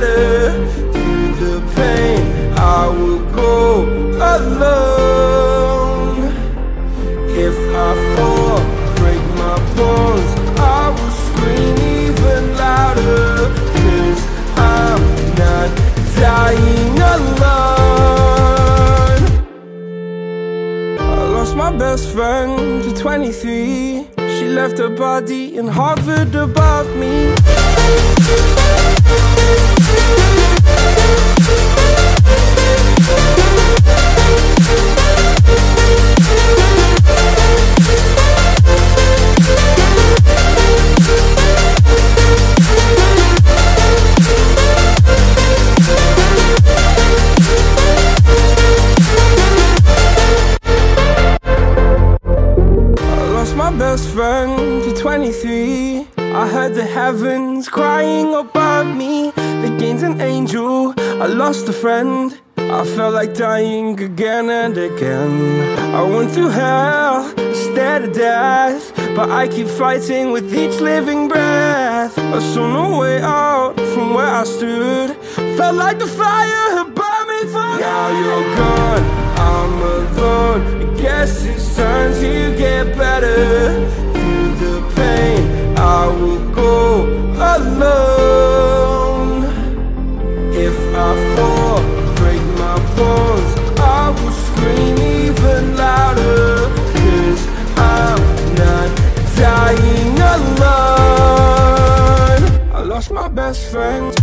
better Through the pain, I will go alone. If I fall, break my bones I will scream even louder. Cause I'm not dying alone. I lost my best friend to 23 She left her body and hovered above me best friend to 23 I heard the heavens crying above me. They gained an angel, I lost a friend. I felt like dying again and again. I went through hell, stared at death But I keep fighting with each living breath. I saw no way out from where I stood. Felt like the fire had burned me through Now you're gone, I'm alone. I guess it's time to alone. If I fall, break my bones I will scream even louder. Cause I'm not dying alone. I lost my best friend